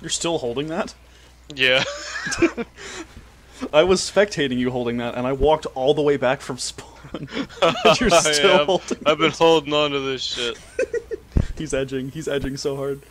You're still holding that? Yeah. I was spectating you holding that, and I walked all the way back from spawn. you're still I holding. I've been holding on to this shit. He's edging. He's edging so hard.